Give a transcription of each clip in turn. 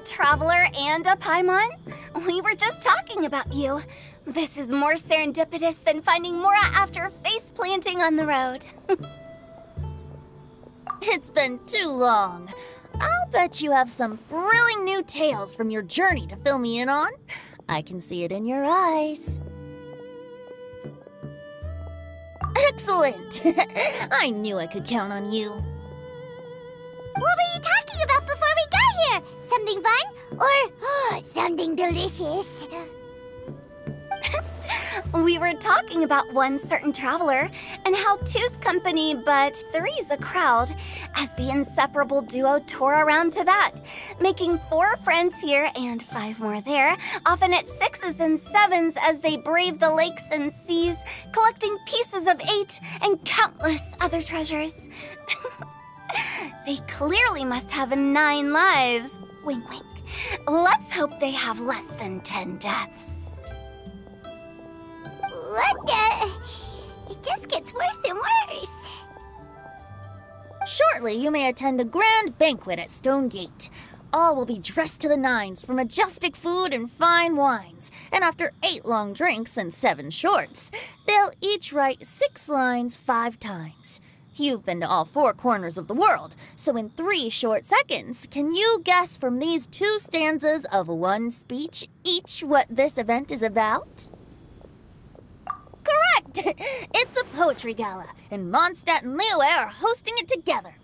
traveler and a Paimon? We were just talking about you. This is more serendipitous than finding Mora after face planting on the road. it's been too long. I'll bet you have some thrilling new tales from your journey to fill me in on. I can see it in your eyes. Excellent! I knew I could count on you. What were you talking about before we got here? Something fun? Or something delicious? we were talking about one certain traveler and how two's company but three's a crowd as the inseparable duo tour around Teyvat, making four friends here and five more there, often at sixes and sevens as they brave the lakes and seas, collecting pieces of eight and countless other treasures. they clearly must have nine lives. Wink, wink. Let's hope they have less than ten deaths. What uh, the? It just gets worse and worse. Shortly, you may attend a grand banquet at Stonegate. All will be dressed to the nines for majestic food and fine wines. And after eight long drinks and seven shorts, they'll each write six lines five times. You've been to all four corners of the world, so in three short seconds, can you guess from these two stanzas of one speech each what this event is about? Correct! It's a poetry gala, and Mondstadt and Liyue are hosting it together.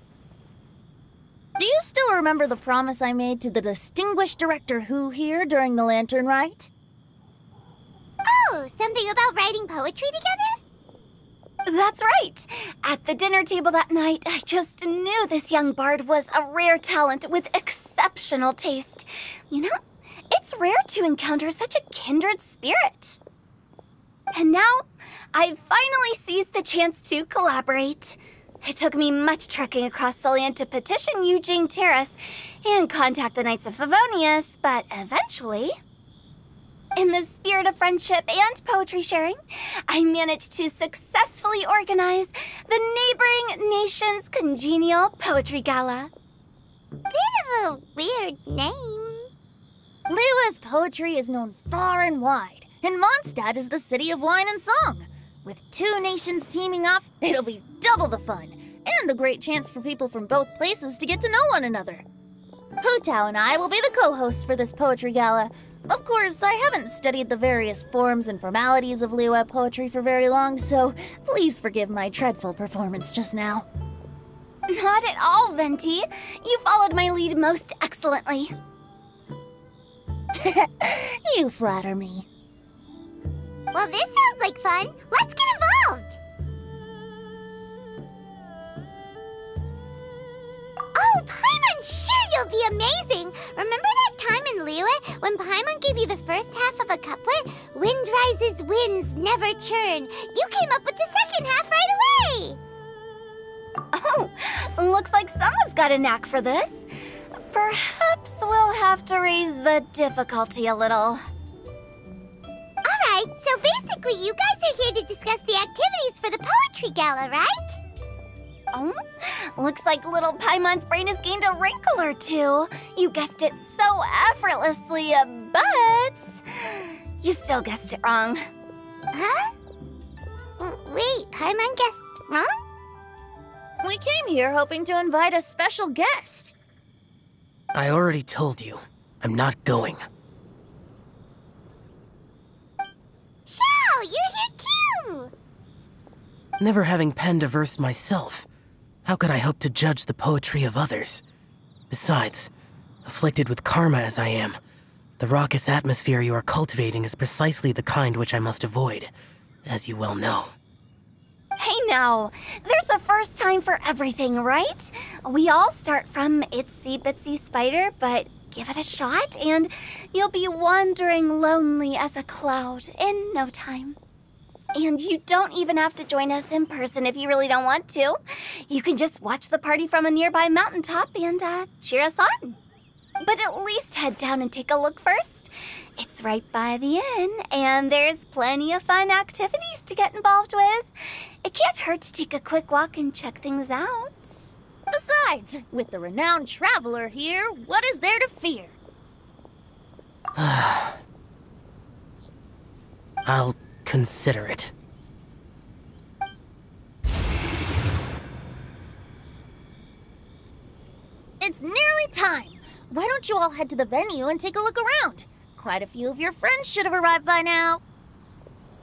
Do you still remember the promise I made to the distinguished director who here during the Lantern Rite? Oh, something about writing poetry together? That's right. At the dinner table that night, I just knew this young bard was a rare talent with exceptional taste. You know, it's rare to encounter such a kindred spirit. And now, I've finally seized the chance to collaborate. It took me much trekking across the land to petition Yujing Terrace and contact the Knights of Favonius, but eventually, in the spirit of friendship and poetry sharing, I managed to successfully organize the neighboring nation's congenial poetry gala. Bit of a weird name. Liyue's poetry is known far and wide and Mondstadt is the city of wine and song. With two nations teaming up, it'll be double the fun, and a great chance for people from both places to get to know one another. Hu Tao and I will be the co-hosts for this poetry gala. Of course, I haven't studied the various forms and formalities of Liyue poetry for very long, so please forgive my dreadful performance just now. Not at all, Venti. You followed my lead most excellently. you flatter me. Well, this sounds like fun. Let's get involved. Oh, Paimon, sure you'll be amazing. When Paimon gave you the first half of a couplet? Wind rises, winds never churn. You came up with the second half right away. Oh, looks like someone's got a knack for this. Perhaps we'll have to raise the difficulty a little. Alright, so basically you guys are here to discuss the activities for the Poetry Gala, right? Oh, looks like little Paimon's brain has gained a wrinkle or two. You guessed it so effortlessly, uh, but... You still guessed it wrong. Huh? Wait, Paimon guessed wrong? We came here hoping to invite a special guest. I already told you. I'm not going. Xiao, you're here too! Never having penned a verse myself, how could I hope to judge the poetry of others? Besides, afflicted with karma as I am, the raucous atmosphere you are cultivating is precisely the kind which I must avoid, as you well know. Hey now, there's a first time for everything, right? We all start from itsy bitsy spider, but give it a shot and you'll be wandering lonely as a cloud in no time. And you don't even have to join us in person if you really don't want to. You can just watch the party from a nearby mountaintop and uh, cheer us on. But at least head down and take a look first. It's right by the inn, and there's plenty of fun activities to get involved with. It can't hurt to take a quick walk and check things out. Besides, with the renowned traveler here, what is there to fear? I'll consider it. It's nearly time. Why don't you all head to the venue and take a look around? Quite a few of your friends should have arrived by now.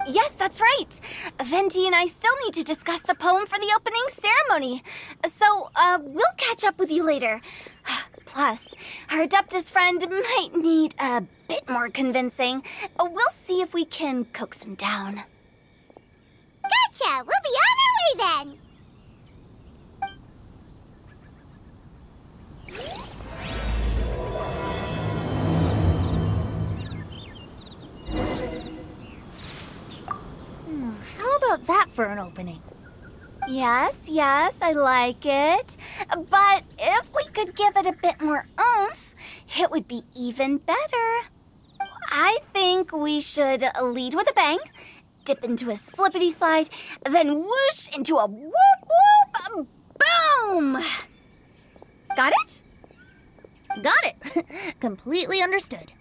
Yes, that's right. Venti and I still need to discuss the poem for the opening ceremony. So, uh, we'll catch up with you later. Plus, our Adeptus friend might need a bit more convincing. Uh, We'll see if we can coax him down. Gotcha! We'll be on our way then! How about that for an opening? Yes, yes, I like it. But if we could give it a bit more oomph, it would be even better. I think we should lead with a bang, dip into a slippity slide, then whoosh into a whoop whoop boom! Got it? Got it. Completely understood.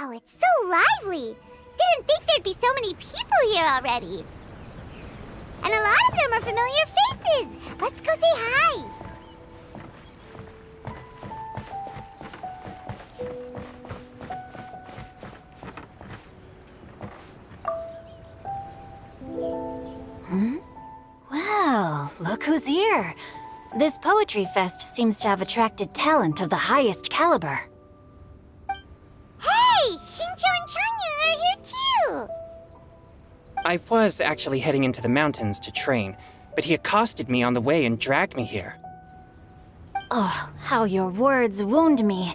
Wow, it's so lively! Didn't think there'd be so many people here already. And a lot of them are familiar faces. Let's go say hi. Hmm? Well, look who's here. This poetry fest seems to have attracted talent of the highest caliber. I was actually heading into the mountains to train, but he accosted me on the way and dragged me here. Oh, how your words wound me.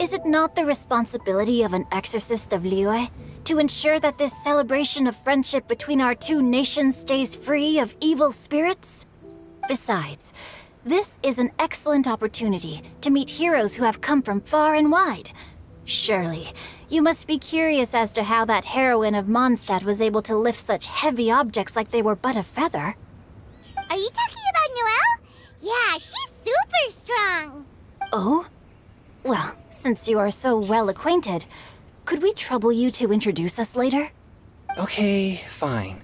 Is it not the responsibility of an exorcist of Liyue to ensure that this celebration of friendship between our two nations stays free of evil spirits? Besides, this is an excellent opportunity to meet heroes who have come from far and wide. Surely, you must be curious as to how that heroine of Mondstadt was able to lift such heavy objects like they were but a feather. Are you talking about Noelle? Yeah, she's super strong. Oh? Well, since you are so well acquainted, could we trouble you to introduce us later? Okay, fine.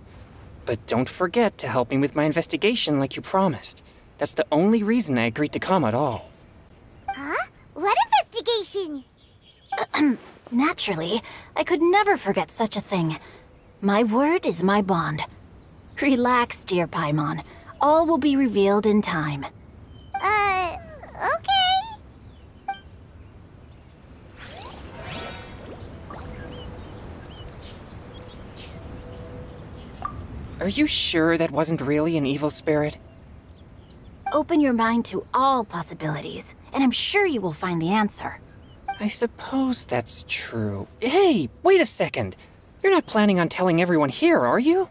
But don't forget to help me with my investigation like you promised. That's the only reason I agreed to come at all. Huh? What investigation? Naturally, I could never forget such a thing. My word is my bond. Relax, dear Paimon. All will be revealed in time. Uh, okay. Are you sure that wasn't really an evil spirit? Open your mind to all possibilities, and I'm sure you will find the answer. I suppose that's true. Hey, wait a second. You're not planning on telling everyone here, are you?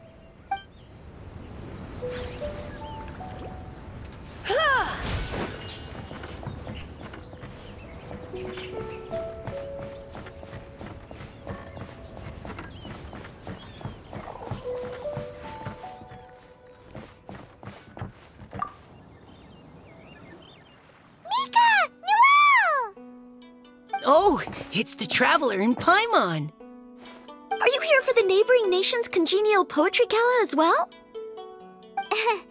Oh, it's the Traveler in Paimon. Are you here for the neighboring nation's congenial poetry gala as well?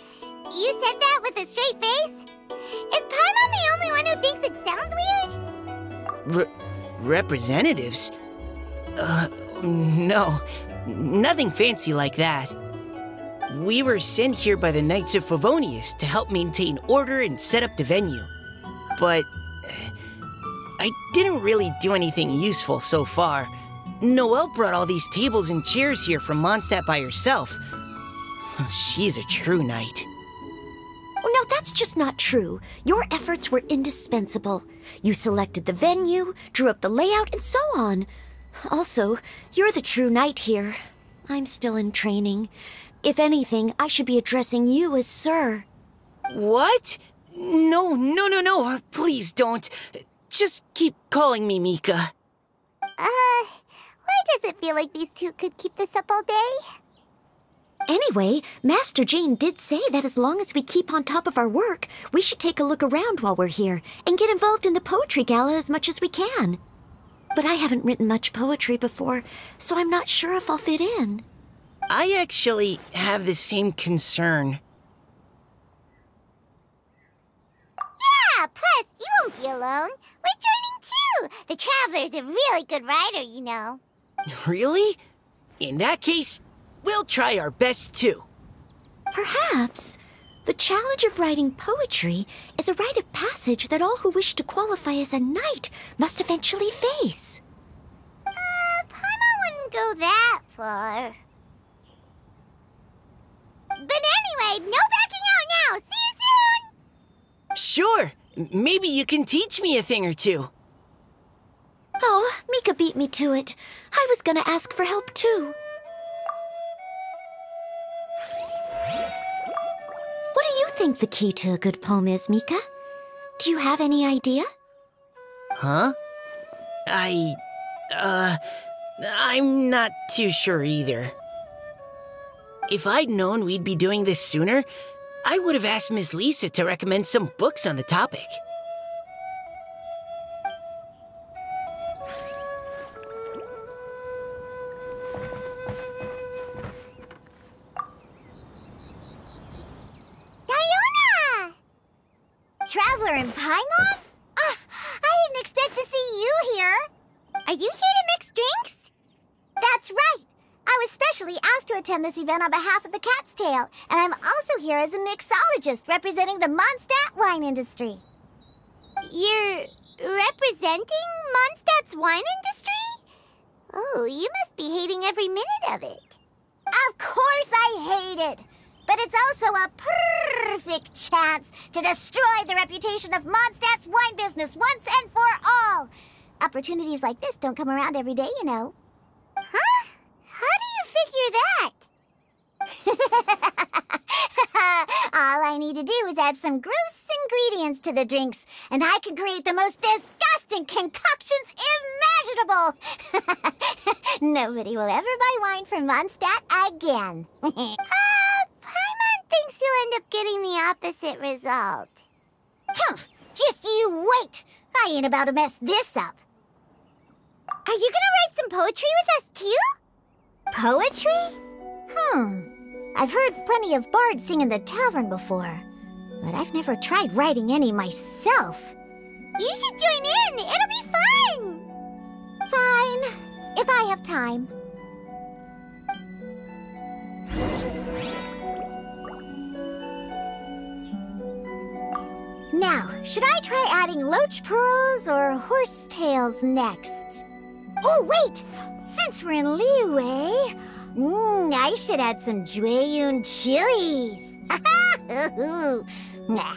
You said that with a straight face? Is Paimon the only one who thinks it sounds weird? Re- representatives? Uh, no. Nothing fancy like that. We were sent here by the Knights of Favonius to help maintain order and set up the venue. But uh, I didn't really do anything useful so far. Noelle brought all these tables and chairs here from Mondstadt by herself. She's a true knight. Oh, no, that's just not true. Your efforts were indispensable. You selected the venue, drew up the layout, and so on. Also, you're the true knight here. I'm still in training. If anything, I should be addressing you as Sir. What? No, no, no, no. Please don't. Just keep calling me Mika. Uh, why does it feel like these two could keep this up all day? Anyway, Master Jean did say that as long as we keep on top of our work, we should take a look around while we're here and get involved in the poetry gala as much as we can. But I haven't written much poetry before, so I'm not sure if I'll fit in. I actually have the same concern. Yeah, plus, you won't be alone. We're joining too. The Traveler's a really good rider, you know. Really? In that case, we'll try our best too. Perhaps the challenge of writing poetry is a rite of passage that all who wish to qualify as a knight must eventually face. Uh, Paimon wouldn't go that far. But anyway, no backing out now. See you soon! Sure, maybe you can teach me a thing or two. Oh, Mika beat me to it. I was gonna ask for help too. What do you think the key to a good poem is, Mika? Do you have any idea? Huh? I. uh. I'm not too sure either. If I'd known we'd be doing this sooner, I would have asked Miss Lisa to recommend some books on the topic. Event on behalf of the Cat's Tail, and I'm also here as a mixologist representing the Mondstadt wine industry. You're representing Mondstadt's wine industry? Oh, you must be hating every minute of it. Of course I hate it. But it's also a perfect chance to destroy the reputation of Mondstadt's wine business once and for all. Opportunities like this don't come around every day, you know. Huh? How do you figure that? all I need to do is add some gross ingredients to the drinks, and I can create the most disgusting concoctions imaginable. Nobody will ever buy wine from Mondstadt again. uh, Paimon thinks you'll end up getting the opposite result. Humph, just you wait. I ain't about to mess this up. Are you gonna write some poetry with us too? Poetry? Hmm. I've heard plenty of bards sing in the tavern before, but I've never tried writing any myself. You should join in. It'll be fun. Fine, if I have time. Now, should I try adding loach pearls or horse tails next? Oh, wait! Since we're in Liyue, mm, I should add some Jueyun chilies. nah.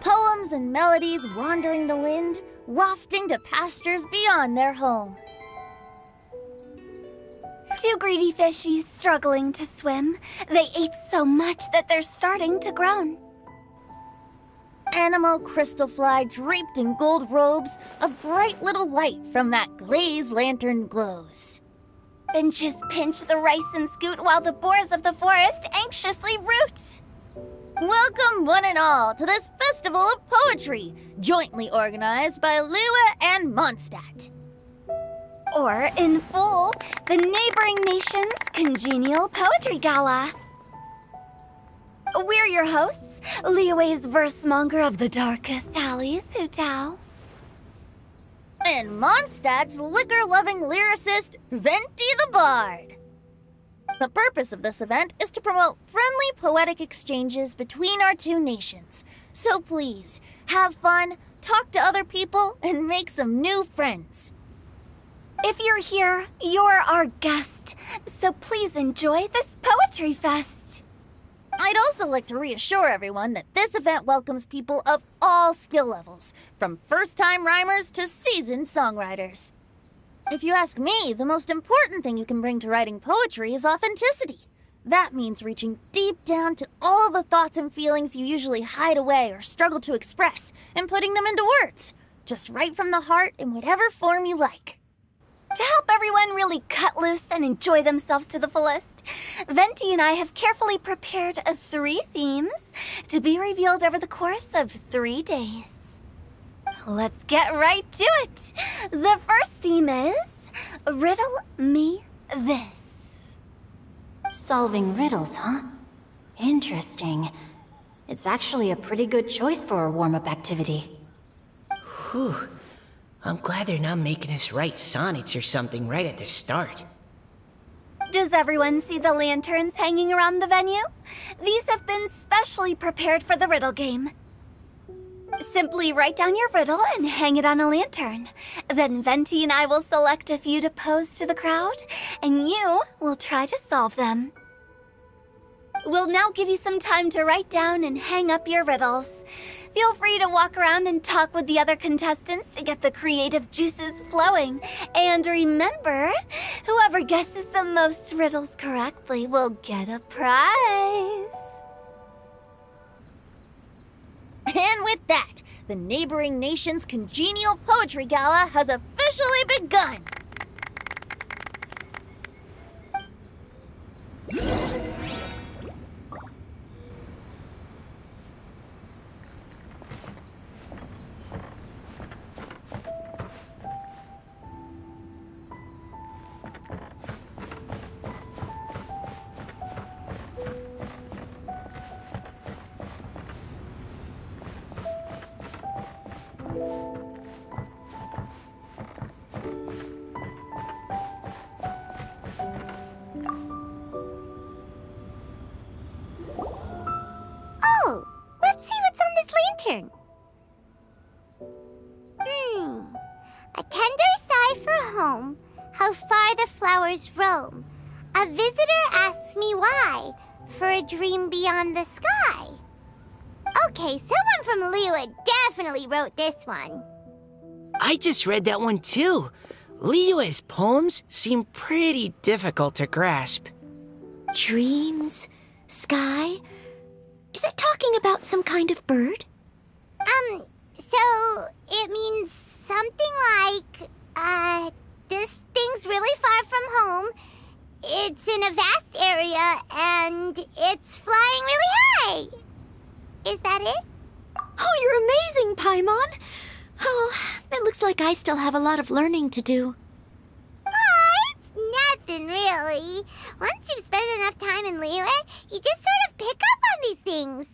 Poems and melodies wandering the wind, wafting to pastures beyond their home. Two greedy fishies struggling to swim. They ate so much that they're starting to groan. Animal crystal fly draped in gold robes, a bright little light from that glaze lantern glows. Benches pinch the rice and scoot while the boars of the forest anxiously root. Welcome, one and all, to this festival of poetry, jointly organized by Liyue and Mondstadt. Or, in full, the neighboring nation's congenial poetry gala. We're your hosts, Liyue's versemonger of the darkest alleys, Hu Tao. And Mondstadt's liquor loving lyricist, Venti the Bard. The purpose of this event is to promote friendly poetic exchanges between our two nations. So please, have fun, talk to other people, and make some new friends. If you're here, you're our guest, so please enjoy this Poetry Fest. I'd also like to reassure everyone that this event welcomes people of all skill levels, from first time rhymers to seasoned songwriters. If you ask me, the most important thing you can bring to writing poetry is authenticity. That means reaching deep down to all the thoughts and feelings you usually hide away or struggle to express and putting them into words. Just right from the heart in whatever form you like. To help everyone really cut loose and enjoy themselves to the fullest, Venti and I have carefully prepared three themes to be revealed over the course of three days. Let's get right to it. The first theme is Riddle Me This. Solving riddles, huh? Interesting. It's actually a pretty good choice for a warm-up activity. Whew. I'm glad they're not making us write sonnets or something right at the start. Does everyone see the lanterns hanging around the venue? These have been specially prepared for the riddle game. Simply write down your riddle and hang it on a lantern. Then Venti and I will select a few to pose to the crowd, and you will try to solve them. We'll now give you some time to write down and hang up your riddles. Feel free to walk around and talk with the other contestants to get the creative juices flowing. And remember, whoever guesses the most riddles correctly will get a prize. And with that, the neighboring nation's congenial poetry gala has officially begun. Definitely this one. I just read that one too. Liyue's poems seem pretty difficult to grasp. Dreams? Sky? Is it talking about some kind of bird? Um, so it means something like, uh, this thing's really far from home. It's in a vast area and it's flying really high. Is that it? Oh, you're amazing, Paimon! Oh, it looks like I still have a lot of learning to do. Oh, it's nothing really. Once you've spent enough time in Liyue, you just sort of pick up on these things.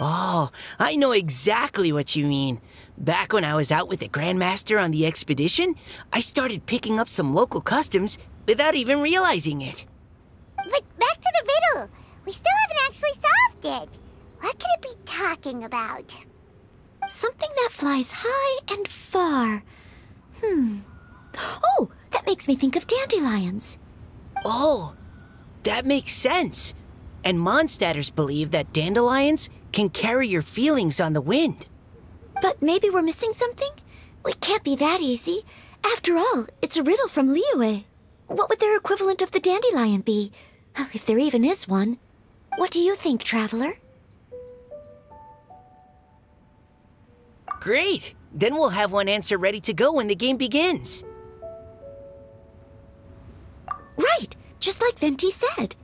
Oh, I know exactly what you mean. Back when I was out with the Grandmaster on the expedition, I started picking up some local customs without even realizing it. But back to the riddle. We still haven't actually solved it. What could it be talking about? Something that flies high and far. Hmm. Oh, that makes me think of dandelions. Oh, that makes sense. And Mondstadters believe that dandelions can carry your feelings on the wind. But maybe we're missing something? It can't be that easy. After all, it's a riddle from Liyue. What would their equivalent of the dandelion be? If there even is one. What do you think, Traveler? Great! Then we'll have one answer ready to go when the game begins. Right, just like Venti said.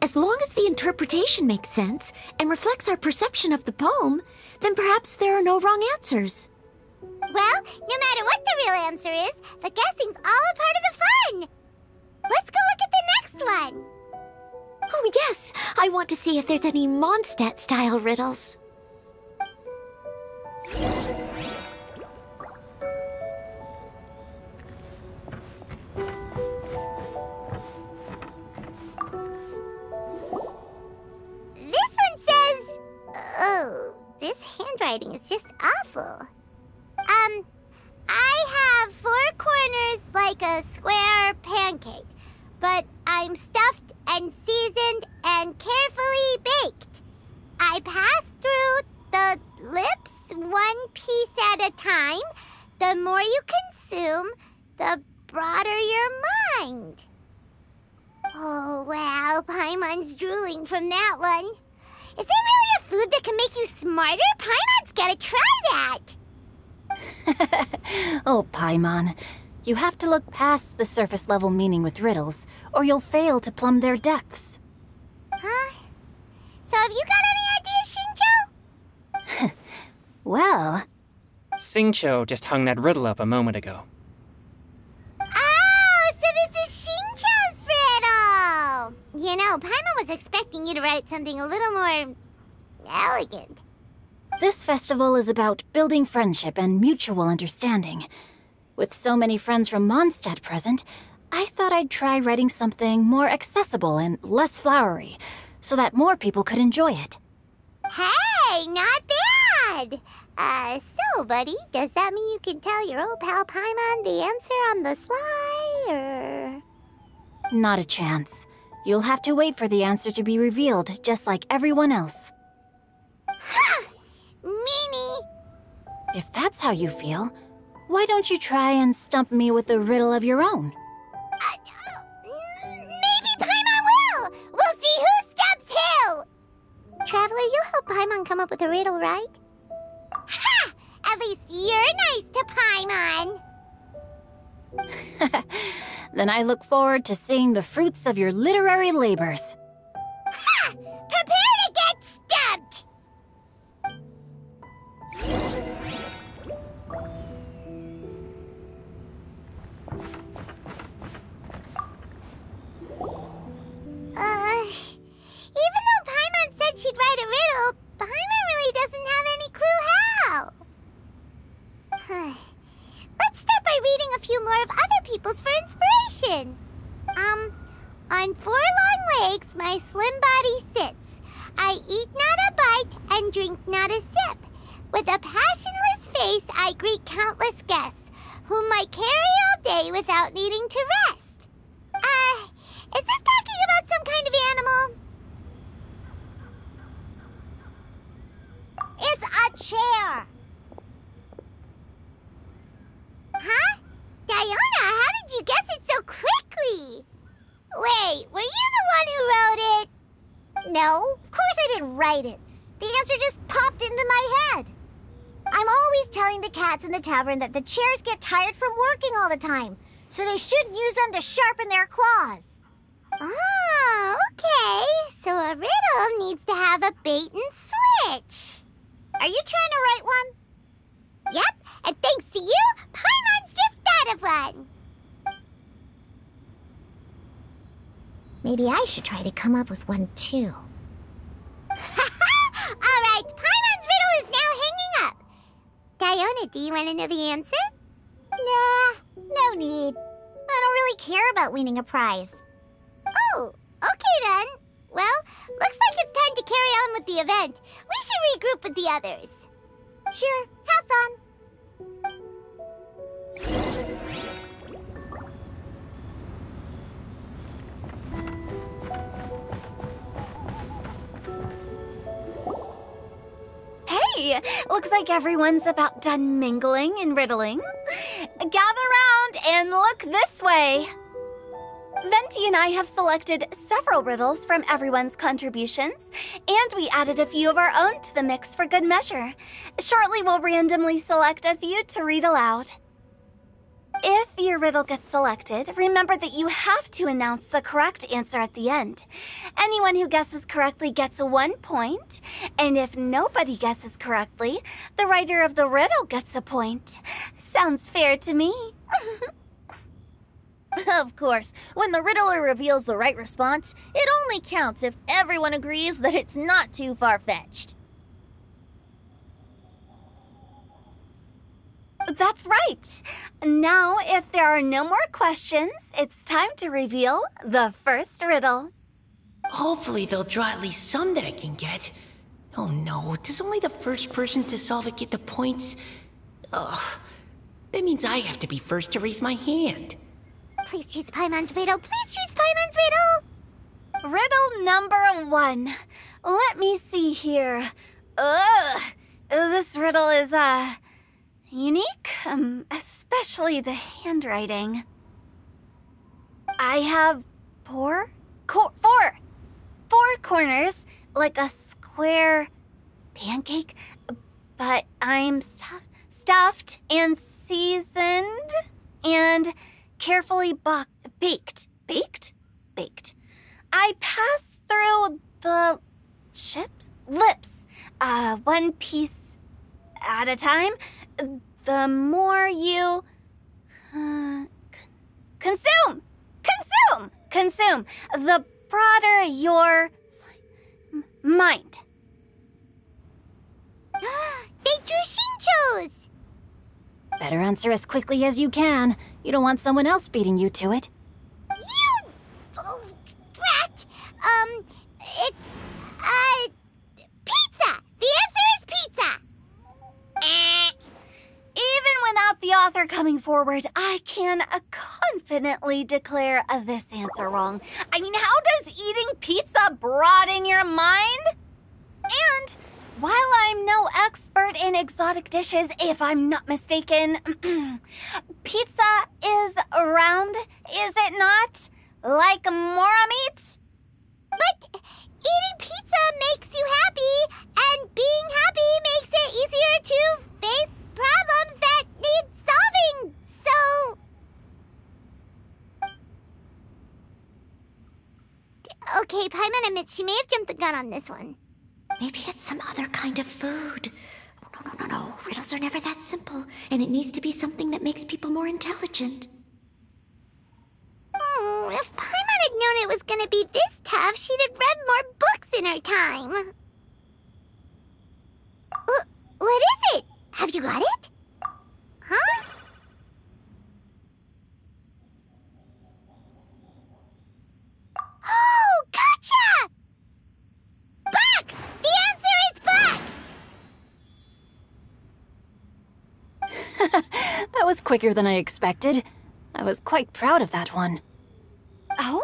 As long as the interpretation makes sense and reflects our perception of the poem, then perhaps there are no wrong answers. Well, no matter what the real answer is, the guessing's all a part of the fun. Let's go look at the next one. Oh, yes, I want to see if there's any Mondstadt style riddles. Handwriting is just awful." Um, I have four corners like a square pancake, but I'm stuffed and seasoned and carefully baked. I pass through the lips one piece at a time. The more you consume, the broader your mind. Oh, wow, Paimon's drooling from that one. Is there really a food that can make you smarter? Paimon's gotta try that. oh, Paimon. You have to look past the surface level meaning with riddles, or you'll fail to plumb their depths. Huh? So have you got any ideas, Xingqiu? Well, Xingqiu just hung that riddle up a moment ago. You know, Paimon was expecting you to write something a little more... elegant. this festival is about building friendship and mutual understanding. With so many friends from Mondstadt present, I thought I'd try writing something more accessible and less flowery, so that more people could enjoy it. Hey, not bad! Uh, so, buddy, does that mean you can tell your old pal Paimon the answer on the sly, or...? Not a chance. You'll have to wait for the answer to be revealed, just like everyone else. Ha! Meanie! If that's how you feel, why don't you try and stump me with a riddle of your own? Uh, maybe Paimon will! We'll see who stumps who! Traveler, you'll help Paimon come up with a riddle, right? Ha! At least you're nice to Paimon! then I look forward to seeing the fruits of your literary labors. Ha! Prepare to get stumped! Uh, even though Paimon said she'd write a riddle, Paimon really doesn't have any clue how. Let's start by reading a few more of other people's for inspiration. Um, on four long legs, my slim body sits. I eat not a bite and drink not a sip. With a passionless face, I greet countless guests, whom I carry all day without needing to rest. Uh, is this talking about some kind of animal? It's a chair. Huh? Diona, how did you guess it so quickly? Wait, were you the one who wrote it? No, of course I didn't write it. The answer just popped into my head. I'm always telling the cats in the tavern that the chairs get tired from working all the time, so they shouldn't use them to sharpen their claws. Oh, okay. So a riddle needs to have a bait and switch. Are you trying to write one? Yep, and thanks to you, Paimon's just thought of one. Maybe I should try to come up with one too. All right, Paimon's riddle is now hanging up. Diona, do you want to know the answer? Nah, no need. I don't really care about winning a prize. Oh, okay then. Well, looks like it's time to carry on with the event. We should regroup with the others. Sure, have fun. Looks like everyone's about done mingling and riddling. Gather round and look this way. Venti and I have selected several riddles from everyone's contributions, and we added a few of our own to the mix for good measure. Shortly, we'll randomly select a few to read aloud. If your riddle gets selected, remember that you have to announce the correct answer at the end. Anyone who guesses correctly gets one point, and if nobody guesses correctly, the writer of the riddle gets a point. Sounds fair to me. Of course, when the riddler reveals the right response, it only counts if everyone agrees that it's not too far That's right. Now, if there are no more questions, it's time to reveal the first riddle. Hopefully they'll draw at least some that I can get. Oh no, does only the first person to solve it get the points? Ugh. That means I have to be first to raise my hand. Please choose Paimon's riddle. Please choose Paimon's riddle. Riddle number one. Let me see here. Ugh. This riddle is, uh, unique, um, especially the handwriting. I have four, co- four, four corners, like a square pancake, but I'm stuffed, stuffed and seasoned and carefully baked. Baked? Baked. I pass through the chips, lips, uh, one piece at a time. The more you uh, consume, consume, consume, the broader your mind. they drew Xingqiu's. Better answer as quickly as you can. You don't want someone else beating you to it. You oh, brat. Um, it's uh pizza. The answer is pizza. Eh. Even without the author coming forward, I can uh, confidently declare uh, this answer wrong. I mean, how does eating pizza broaden your mind? And while I'm no expert in exotic dishes, if I'm not mistaken, pizza is round, is it not? Like mora meat? But eating pizza makes you happy, and being happy makes it easier to face problems that need solving. So. Okay, Paimon admits she may have jumped the gun on this one. Maybe it's some other kind of food. No, no, no, no. Riddles are never that simple, and it needs to be something that makes people more intelligent. Hmm, if Paimon had known it was gonna be this tough, she'd have read more books in her time. Uh, what is it? Have you got it? Huh? Oh, gotcha! The answer is! That was quicker than I expected. I was quite proud of that one. Oh,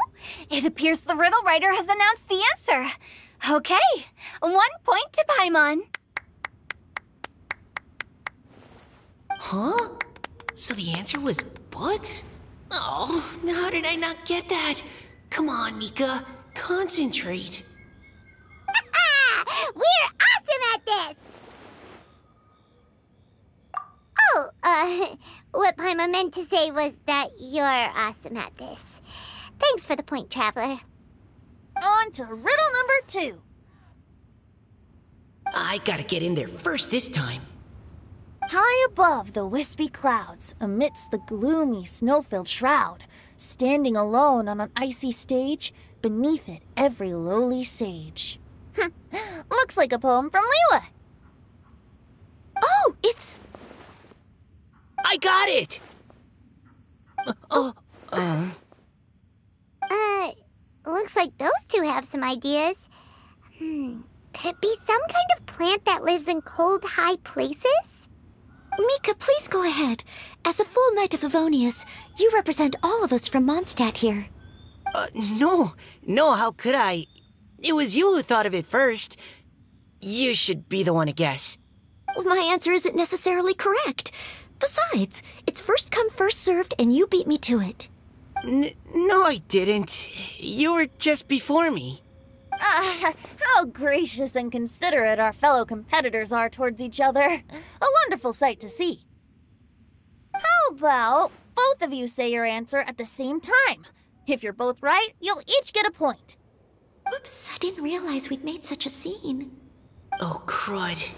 it appears the riddle writer has announced the answer. Okay, one point to Paimon. Huh? So the answer was books? Oh, how did I not get that? Come on, Mika. Concentrate. We're awesome at this! Oh, uh, what Paimon meant to say was that you're awesome at this. Thanks for the point, Traveler. On to riddle number two. I gotta get in there first this time. High above the wispy clouds, amidst the gloomy snow-filled shroud, standing alone on an icy stage, beneath it every lowly sage. Hm, Looks like a poem from Liyue. Oh, it's. I got it! Uh, oh, um, Uh, looks like those two have some ideas. Hmm, could it be some kind of plant that lives in cold, high places? Mika, please go ahead. As a full knight of Favonius, you represent all of us from Mondstadt here. uh, no, no, how could I? It was you who thought of it first. You should be the one to guess. My answer isn't necessarily correct. Besides, it's first come, first served, and you beat me to it. N- no, I didn't. You were just before me. Ah, how gracious and considerate our fellow competitors are towards each other. A wonderful sight to see. How about both of you say your answer at the same time? If you're both right, you'll each get a point. Oops, I didn't realize we'd made such a scene. Oh, crud.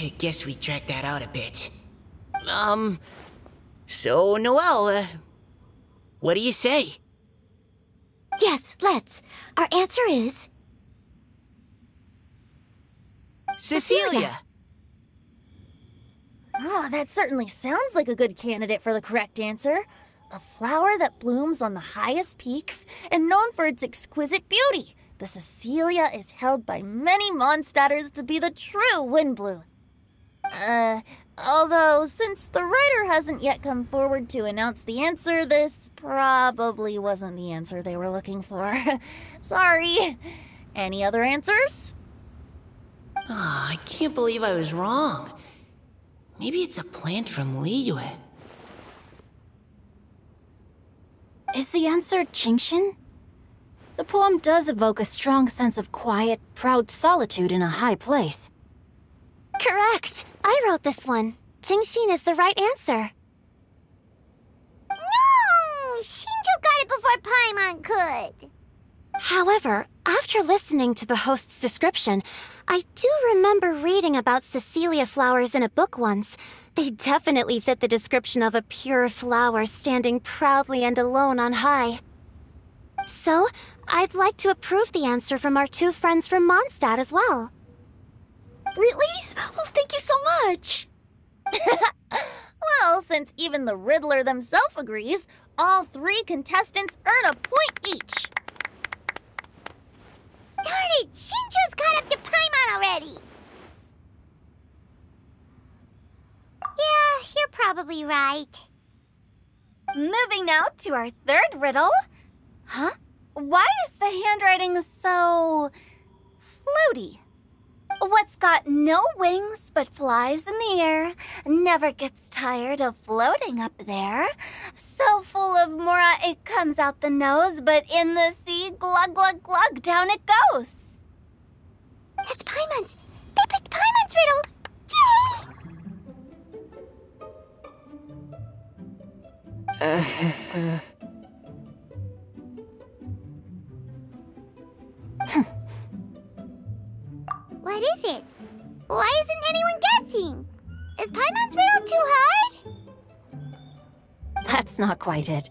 I guess we dragged that out a bit. Um, so, Noelle, uh, what do you say? Yes, let's. Our answer is. Cecilia! Ah, that certainly sounds like a good candidate for the correct answer. A flower that blooms on the highest peaks and known for its exquisite beauty. The Cecilia is held by many Mondstadters to be the true Windblume. Uh, although, since the writer hasn't yet come forward to announce the answer, this probably wasn't the answer they were looking for. Sorry. Any other answers? Ah, I can't believe I was wrong. Maybe it's a plant from Liyue. Is the answer Qingxin? The poem does evoke a strong sense of quiet, proud solitude in a high place. Correct. I wrote this one. Qingxin is the right answer. No! Xingqiu got it before Paimon could. However, after listening to the host's description, I do remember reading about Cecilia flowers in a book once. They definitely fit the description of a pure flower standing proudly and alone on high. So, I'd like to approve the answer from our two friends from Mondstadt as well. Really? Oh, thank you so much. Well, since even the Riddler themselves agrees, all three contestants earn a point each. Darn it! Xingqiu's caught up to Paimon already! Yeah, right. Moving now to our third riddle. Huh? Why is the handwriting so floaty? What's got no wings but flies in the air, never gets tired of floating up there. So full of mora it comes out the nose, but in the sea, glug glug glug, down it goes. That's Paimon's! They picked Paimon's riddle! Yay! What is it? Why isn't anyone guessing? Is Paimon's riddle too hard? That's not quite it.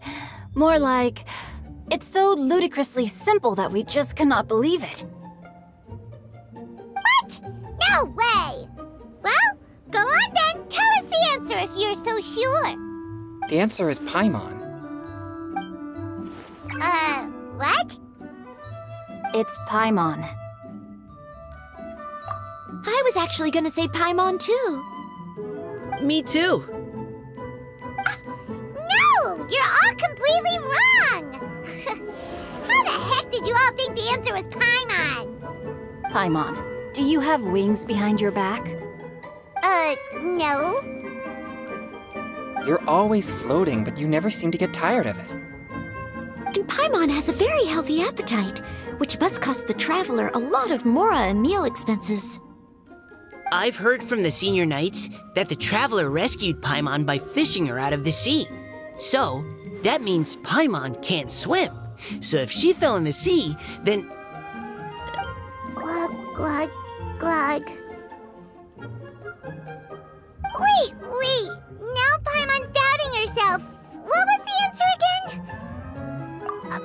More like, it's so ludicrously simple that we just cannot believe it. What? No way! Well, go on then. Tell us the answer if you're so sure. The answer is Paimon. Uh, what? It's Paimon. I was actually gonna say Paimon too. Me too. No! You're all completely wrong! How the heck did you all think the answer was Paimon? Paimon, do you have wings behind your back? Uh, no. You're always floating, but you never seem to get tired of it. And Paimon has a very healthy appetite, which must cost the traveler a lot of mora and meal expenses. I've heard from the senior knights that the traveler rescued Paimon by fishing her out of the sea. So, that means Paimon can't swim. So if she fell in the sea, then Glug, glug, glug. Wait, wait. Answer again? Uh,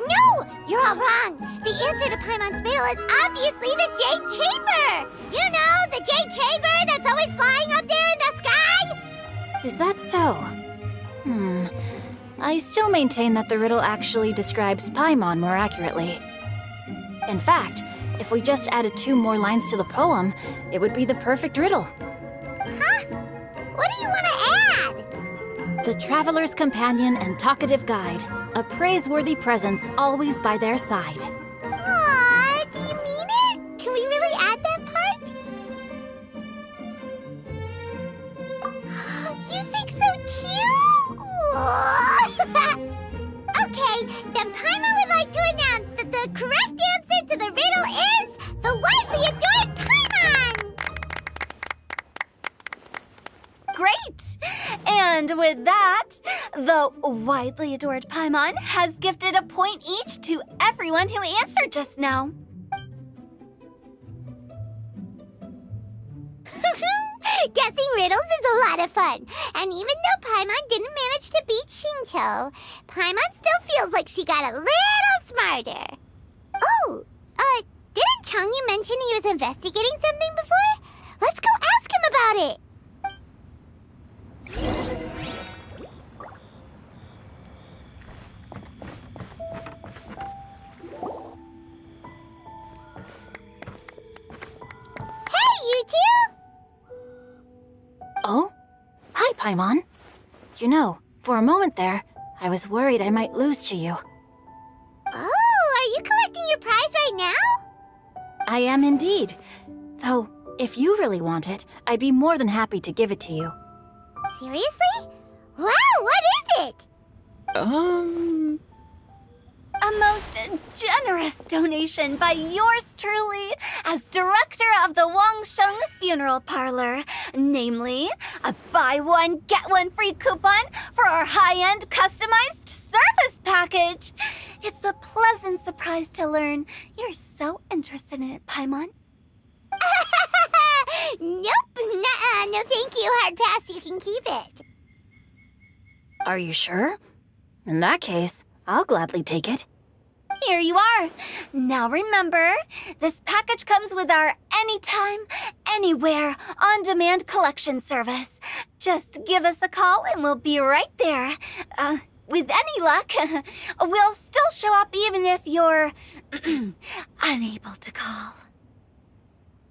no! You're all wrong. The answer to Paimon's riddle is obviously the Jade Chamber! You know, the Jade Chamber that's always flying up there in the sky? Is that so? Hmm. I still maintain that the riddle actually describes Paimon more accurately. In fact, if we just added two more lines to the poem, it would be the perfect riddle. Huh? What do you want to add? The traveler's companion and talkative guide, a praiseworthy presence always by their side. The widely adored Paimon has gifted a point each to everyone who answered just now. Guessing riddles is a lot of fun. And even though Paimon didn't manage to beat Xingqiu, Paimon still feels like she got a little smarter. Oh, uh, didn't Chongyun mention he was investigating something before? Let's go ask him about it. Hey, you two! Paimon. You know, for a moment there, I was worried I might lose to you. Oh, are you collecting your prize right now? I am indeed. Though, if you really want it, I'd be more than happy to give it to you. Seriously? Wow, what is it? Um. A most generous donation by yours truly as director of the Wong Wangsheng Funeral Parlor. Namely, a buy one, get one free coupon for our high end customized service package. It's a pleasant surprise to learn you're so interested in it, Paimon. nope, nuh-uh, no thank you, Hard Pass, you can keep it. Are you sure? In that case, I'll gladly take it. Here you are. Now remember, this package comes with our anytime, anywhere, on demand collection service. Just give us a call and we'll be right there. Uh, with any luck, we'll still show up even if you're unable to call.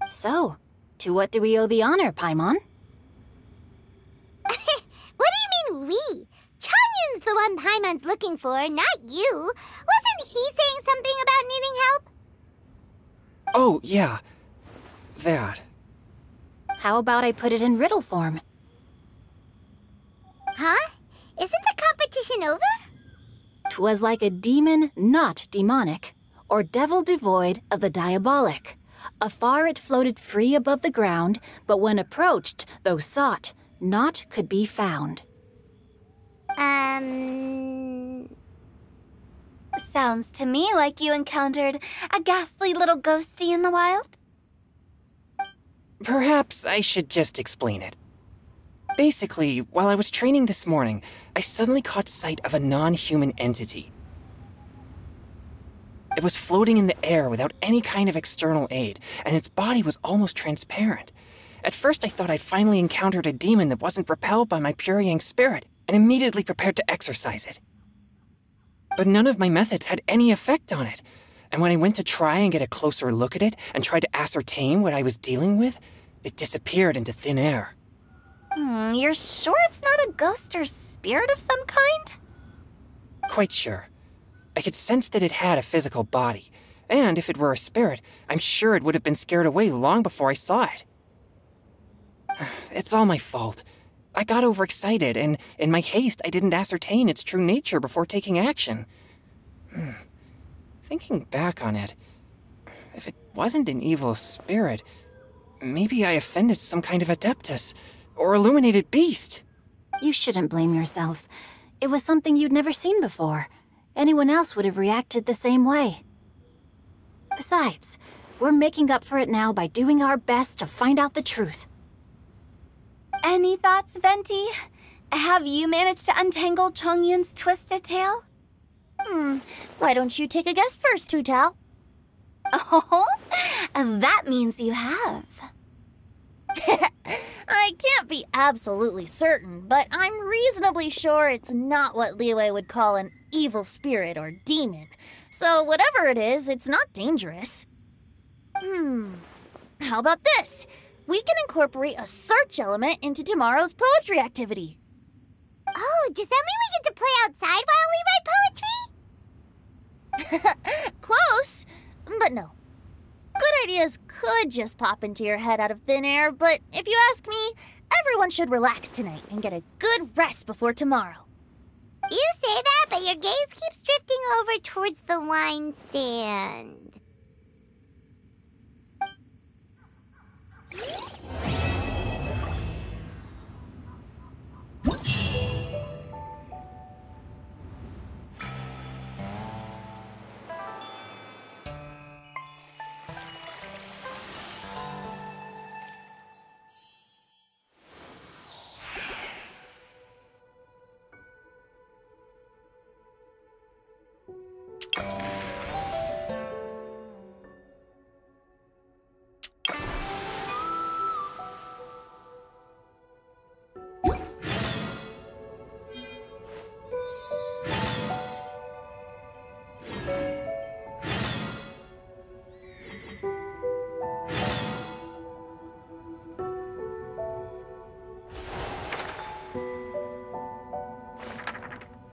So, to what do we owe the honor, Paimon? what do you mean we? Chongyun's the one Paimon's looking for, not you. Wasn't he saying something about needing help? Oh, yeah. That. How about I put it in riddle form? Huh? Isn't the competition over? Twas like a demon not demonic, or devil devoid of the diabolic. Afar it floated free above the ground, but when approached, though sought, naught could be found. Um. Sounds to me like you encountered a ghastly little ghosty in the wild. Perhaps I should just explain it. Basically, while I was training this morning, I suddenly caught sight of a non human entity. It was floating in the air without any kind of external aid, and its body was almost transparent. At first, I thought I'd finally encountered a demon that wasn't repelled by my pure spirit, and immediately prepared to exorcise it. But none of my methods had any effect on it, and when I went to try and get a closer look at it and tried to ascertain what I was dealing with, it disappeared into thin air. Hmm, you're sure it's not a ghost or spirit of some kind? Quite sure. I could sense that it had a physical body, and if it were a spirit, I'm sure it would have been scared away long before I saw it. It's all my fault. I got overexcited, and in my haste, I didn't ascertain its true nature before taking action. Hmm. Thinking back on it, if it wasn't an evil spirit, maybe I offended some kind of adeptus or illuminated beast. You shouldn't blame yourself. It was something you'd never seen before. Anyone else would have reacted the same way. Besides, we're making up for it now by doing our best to find out the truth. Any thoughts, Venti? Have you managed to untangle Chongyun's twisted tail? Hmm, why don't you take a guess first, Tutal? Oh, that means you have. I can't be absolutely certain, but I'm reasonably sure it's not what Liyue would call an evil spirit or demon. So whatever it is, it's not dangerous. Hmm. How about this? We can incorporate a search element into tomorrow's poetry activity. Oh, does that mean we get to play outside while we write poetry? Close, but no. Good ideas could just pop into your head out of thin air, but if you ask me, everyone should relax tonight and get a good rest before tomorrow. You say that, but your gaze keeps drifting over towards the wine stand. Yeah.